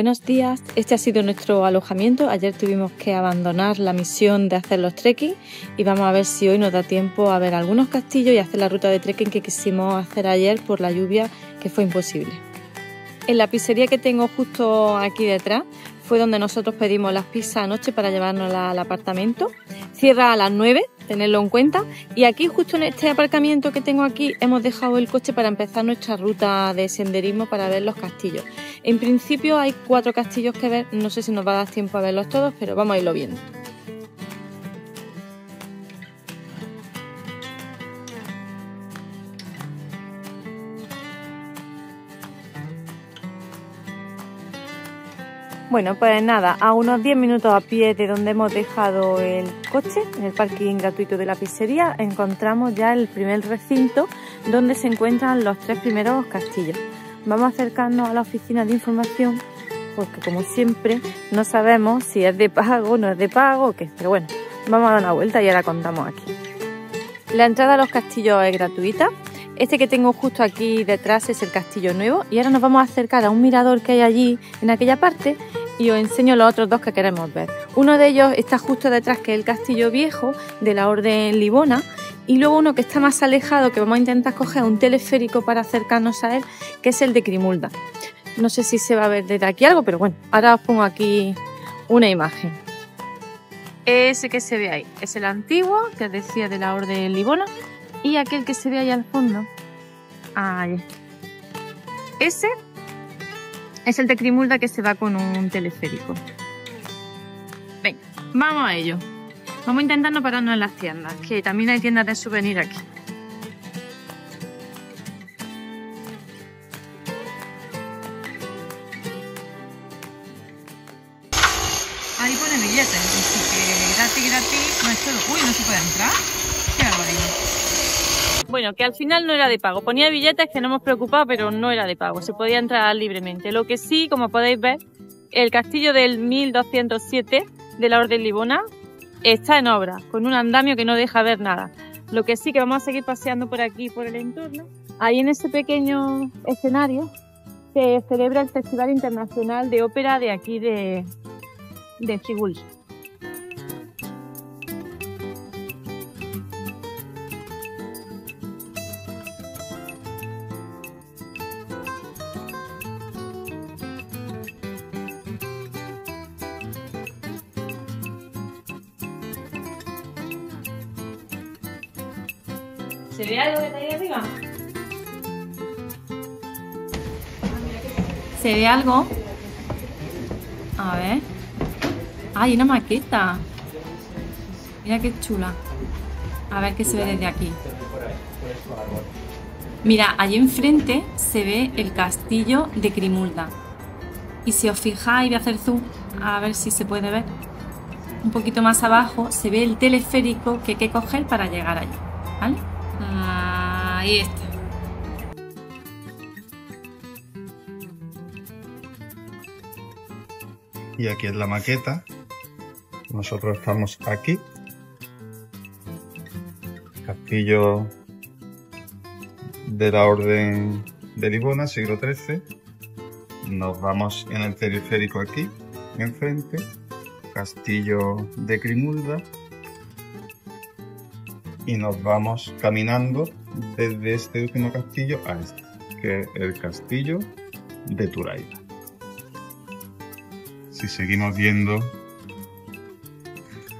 Buenos días, este ha sido nuestro alojamiento. Ayer tuvimos que abandonar la misión de hacer los trekking y vamos a ver si hoy nos da tiempo a ver algunos castillos y hacer la ruta de trekking que quisimos hacer ayer por la lluvia que fue imposible. En la pizzería que tengo justo aquí detrás fue donde nosotros pedimos las pizzas anoche para llevárnoslas al apartamento. Cierra a las 9, tenerlo en cuenta. Y aquí, justo en este aparcamiento que tengo aquí, hemos dejado el coche para empezar nuestra ruta de senderismo para ver los castillos. En principio hay cuatro castillos que ver, no sé si nos va a dar tiempo a verlos todos, pero vamos a irlo viendo. Bueno, pues nada, a unos 10 minutos a pie de donde hemos dejado el coche, en el parking gratuito de la pizzería, encontramos ya el primer recinto donde se encuentran los tres primeros castillos. Vamos a acercarnos a la oficina de información porque como siempre no sabemos si es de pago, no es de pago o qué, pero bueno, vamos a dar una vuelta y ahora contamos aquí. La entrada a los castillos es gratuita. Este que tengo justo aquí detrás es el castillo nuevo y ahora nos vamos a acercar a un mirador que hay allí en aquella parte y os enseño los otros dos que queremos ver. Uno de ellos está justo detrás, que es el castillo viejo de la Orden Libona, y luego uno que está más alejado, que vamos a intentar coger un teleférico para acercarnos a él, que es el de Crimulda. No sé si se va a ver desde aquí algo, pero bueno, ahora os pongo aquí una imagen. Ese que se ve ahí es el antiguo, que decía de la Orden Libona, y aquel que se ve ahí al fondo, ahí. Ese es el de Crimulda que se va con un teleférico. Venga, vamos a ello. Vamos a intentar no pararnos en las tiendas, que también hay tiendas de souvenir aquí. Bueno, que al final no era de pago. Ponía billetes que no hemos preocupado, pero no era de pago. Se podía entrar libremente. Lo que sí, como podéis ver, el castillo del 1207 de la Orden Libona está en obra, con un andamio que no deja ver nada. Lo que sí que vamos a seguir paseando por aquí, por el entorno. Ahí en ese pequeño escenario se celebra el Festival Internacional de Ópera de aquí de, de Figul. ¿Se ve algo de ahí arriba? ¿Se ve algo? A ver. ¡Ay, una maqueta! Mira qué chula. A ver qué se ve desde aquí. Mira, allí enfrente se ve el castillo de Crimulda. Y si os fijáis, voy a hacer zoom a ver si se puede ver. Un poquito más abajo se ve el teleférico que hay que coger para llegar allí. ¿Vale? Ahí está. Y aquí es la maqueta. Nosotros estamos aquí. Castillo de la Orden de Libona, siglo XIII. Nos vamos en el teleférico aquí, enfrente. Castillo de Crimulda. Y nos vamos caminando desde este último castillo a este, que es el castillo de Turaida. Si seguimos viendo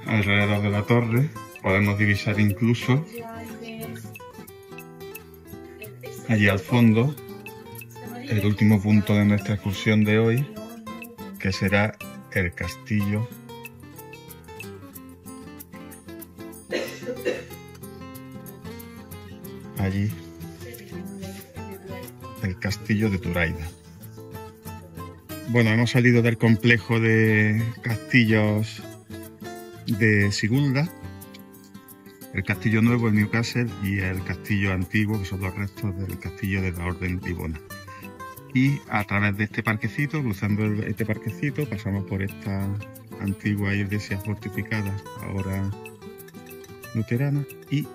alrededor de la torre, podemos divisar incluso allí al fondo el último punto de nuestra excursión de hoy, que será el castillo allí el castillo de Turaida. Bueno, hemos salido del complejo de castillos de Sigulda, el castillo nuevo, el Newcastle, y el castillo antiguo, que son los restos del castillo de la Orden Libona. Y a través de este parquecito, cruzando este parquecito, pasamos por esta antigua iglesia fortificada, ahora luterana, y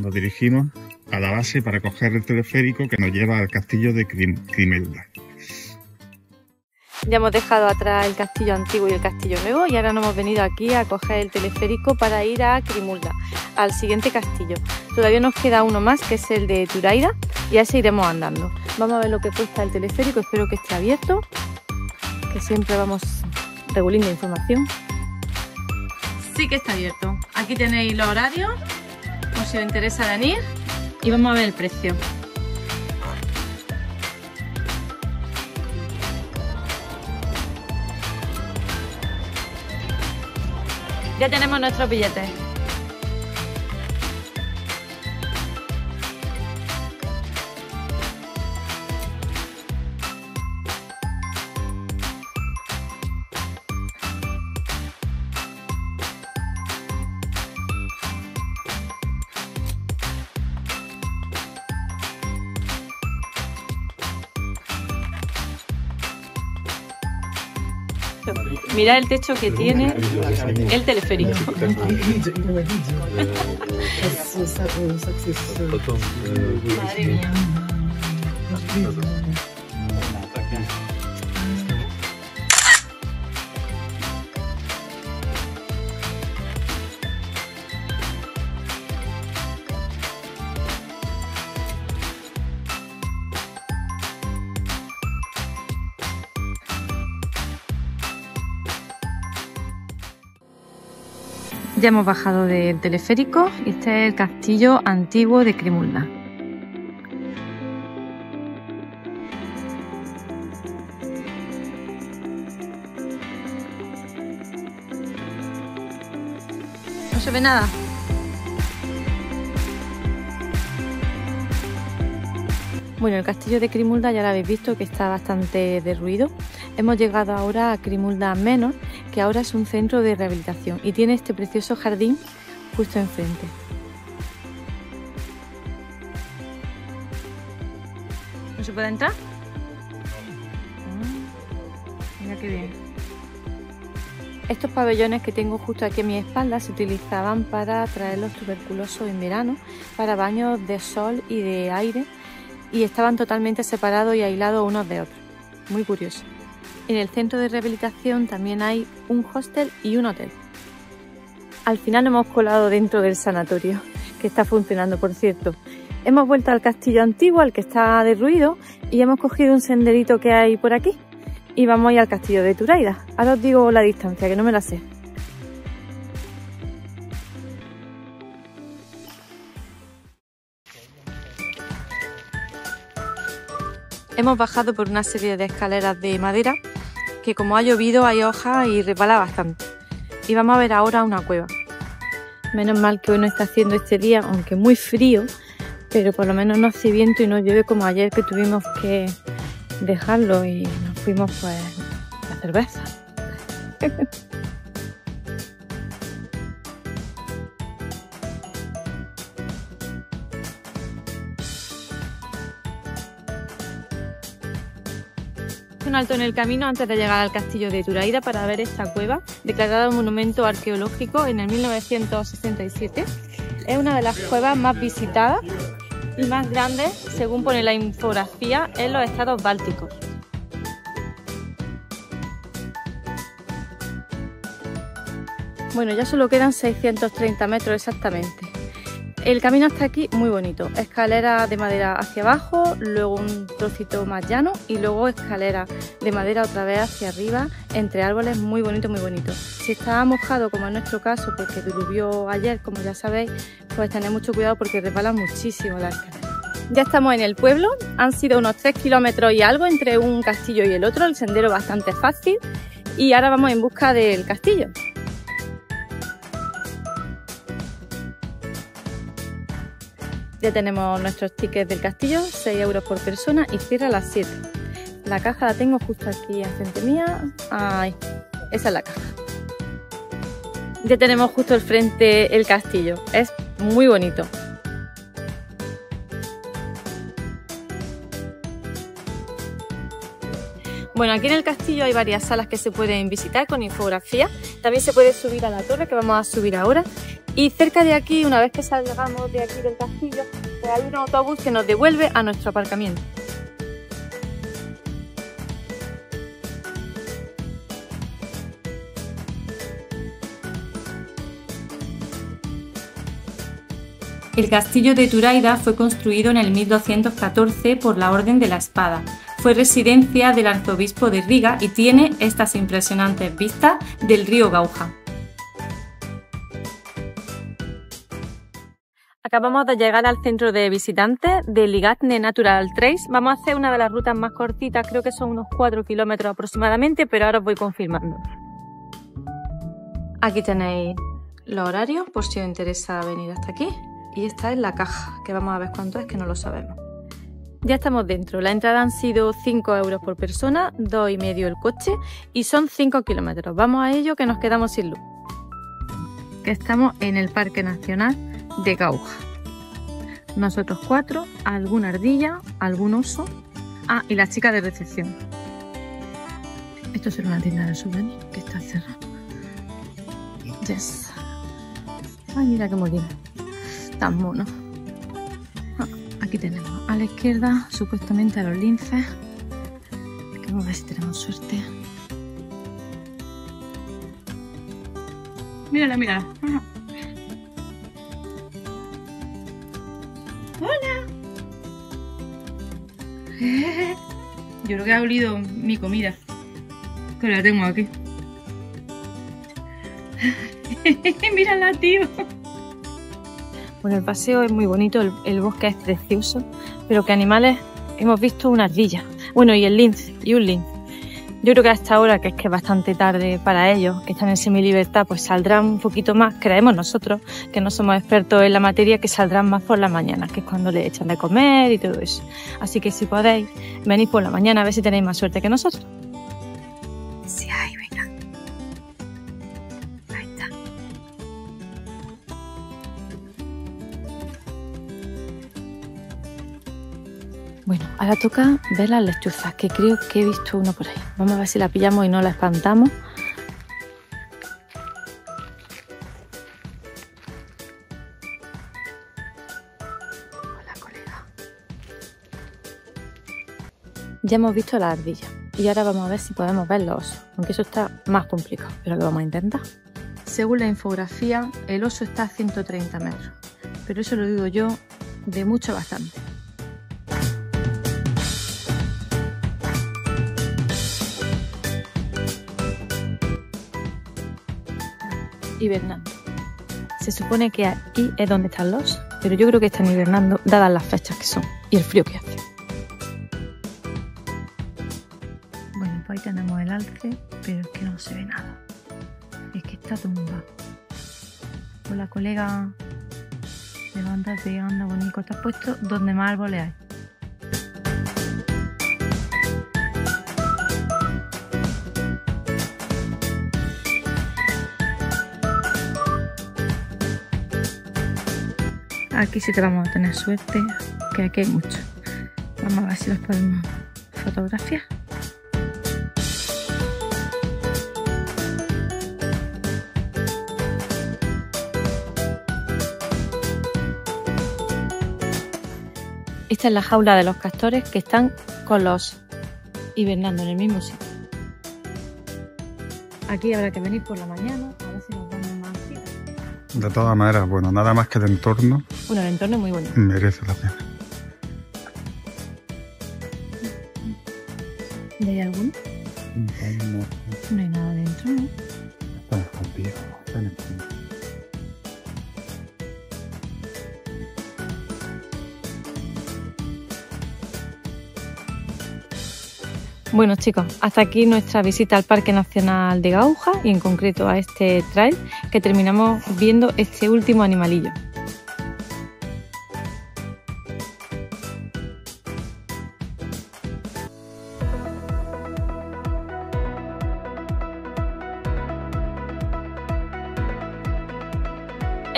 nos dirigimos a la base para coger el teleférico que nos lleva al castillo de Crimelda. Ya hemos dejado atrás el castillo antiguo y el castillo nuevo y ahora nos hemos venido aquí a coger el teleférico para ir a Crimulda, al siguiente castillo. Todavía nos queda uno más que es el de Turaida y a ese iremos andando. Vamos a ver lo que cuesta el teleférico, espero que esté abierto, que siempre vamos regulando información. Sí que está abierto. Aquí tenéis los horarios, si os interesa venir y vamos a ver el precio. Ya tenemos nuestros billetes. Mira el techo que tiene el teleférico. Madre mía. Ya hemos bajado del teleférico y este es el castillo antiguo de Crimulda. No se ve nada. Bueno, el castillo de Crimulda ya lo habéis visto que está bastante derruido. Hemos llegado ahora a Crimulda Menos, que ahora es un centro de rehabilitación y tiene este precioso jardín justo enfrente. ¿No se puede entrar? Ah, mira qué bien. Estos pabellones que tengo justo aquí a mi espalda se utilizaban para traer los tuberculosos en verano, para baños de sol y de aire y estaban totalmente separados y aislados unos de otros. Muy curioso. En el centro de rehabilitación también hay un hostel y un hotel. Al final hemos colado dentro del sanatorio, que está funcionando, por cierto. Hemos vuelto al castillo antiguo, al que está derruido, y hemos cogido un senderito que hay por aquí. Y vamos a ir al castillo de Turaida. Ahora os digo la distancia, que no me la sé. Hemos bajado por una serie de escaleras de madera que como ha llovido hay hojas y resbala bastante. Y vamos a ver ahora una cueva. Menos mal que hoy no está haciendo este día, aunque muy frío, pero por lo menos no hace viento y no llueve como ayer que tuvimos que dejarlo y nos fuimos pues a cerveza. un alto en el camino antes de llegar al castillo de Turaida para ver esta cueva, declarada monumento arqueológico en el 1967. Es una de las cuevas más visitadas y más grandes, según pone la infografía, en los estados bálticos. Bueno, ya solo quedan 630 metros exactamente. El camino hasta aquí muy bonito, escalera de madera hacia abajo, luego un trocito más llano y luego escalera de madera otra vez hacia arriba, entre árboles muy bonito, muy bonito. Si está mojado como en nuestro caso porque diluvió ayer, como ya sabéis, pues tened mucho cuidado porque resbalan muchísimo la escalera. Ya estamos en el pueblo, han sido unos 3 kilómetros y algo entre un castillo y el otro, el sendero bastante fácil y ahora vamos en busca del castillo. Ya tenemos nuestros tickets del castillo, 6 euros por persona y cierra las 7. La caja la tengo justo aquí enfrente mía. Ay, esa es la caja. Ya tenemos justo al frente el castillo. Es muy bonito. Bueno, aquí en el castillo hay varias salas que se pueden visitar con infografía. También se puede subir a la torre que vamos a subir ahora y cerca de aquí, una vez que salgamos de aquí del castillo, pues hay un autobús que nos devuelve a nuestro aparcamiento. El castillo de Turaida fue construido en el 1214 por la Orden de la Espada. Fue residencia del arzobispo de Riga y tiene estas impresionantes vistas del río Gauja. Acabamos de llegar al centro de visitantes de Ligatne Natural Trace. Vamos a hacer una de las rutas más cortitas, creo que son unos 4 kilómetros aproximadamente, pero ahora os voy confirmando. Aquí tenéis los horarios, por si os interesa venir hasta aquí. Y esta es la caja, que vamos a ver cuánto es, que no lo sabemos. Ya estamos dentro. La entrada han sido 5 euros por persona, 2 y medio el coche y son 5 kilómetros. Vamos a ello que nos quedamos sin luz. Estamos en el Parque Nacional de Gauja. Nosotros cuatro, alguna ardilla, algún oso. Ah, y la chica de recepción. Esto es una tienda de souvenir que está cerrada. Yes. Ay, mira qué molina. Tan mono. Ah, aquí tenemos a la izquierda supuestamente a los linces. Vamos a ver si tenemos suerte. Mírala, mírala. Yo creo que ha olido mi comida. Que la tengo aquí. Mírala, tío. Bueno, el paseo es muy bonito, el, bosque es precioso, pero que animales hemos visto una ardilla. Bueno, y el lince, y un lince. Yo creo que a esta hora, que es que es bastante tarde para ellos, que están en semi-libertad, pues saldrán un poquito más, creemos nosotros, que no somos expertos en la materia, que saldrán más por la mañana, que es cuando le echan de comer y todo eso. Así que si podéis, venid por la mañana a ver si tenéis más suerte que nosotros. Bueno, ahora toca ver las lechuzas, que creo que he visto uno por ahí. Vamos a ver si la pillamos y no la espantamos. Hola, colega. Ya hemos visto la ardilla y ahora vamos a ver si podemos ver los osos, aunque eso está más complicado, pero lo vamos a intentar. Según la infografía, el oso está a 130 metros, pero eso lo digo yo de mucho bastante. Hibernando. Se supone que aquí es donde están los, pero yo creo que están hibernando dadas las fechas que son y el frío que hace. Bueno, pues ahí tenemos el alce, pero es que no se ve nada. Es que está tumbado. Hola colega, levántate, anda bonito, te has puesto donde más árboles hay. Aquí sí que vamos a tener suerte, que aquí hay mucho. Vamos a ver si los podemos fotografiar. Esta es la jaula de los castores que están con los hibernando en el mismo sitio. Aquí habrá que venir por la mañana a ver si nos dan más. De todas maneras, bueno, nada más que de entorno Bueno, el entorno es muy bonito. merece la pena. ¿Y hay alguno? No hay nada dentro, ¿no? están escondidos, están escondidos. Bueno chicos, hasta aquí nuestra visita al Parque Nacional de Gauja y en concreto a este trail que terminamos viendo este último animalillo.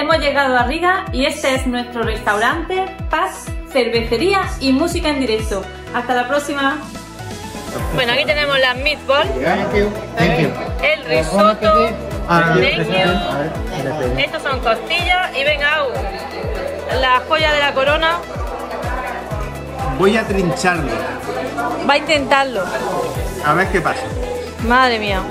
Hemos llegado a Riga y este es nuestro restaurante, Paz, cervecería y música en directo. Hasta la próxima. Bueno, aquí tenemos las meatballs, Thank you. Thank you. el risotto, thank you. Estos son costillas y venga, Au, la joya de la corona. Voy a trincharlo. Va a intentarlo. A ver qué pasa. Madre mía.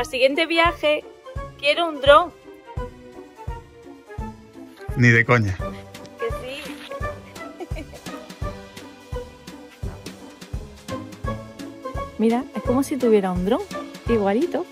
Al siguiente viaje quiero un dron. Ni de coña. Que sí. Mira, es como si tuviera un dron. Igualito.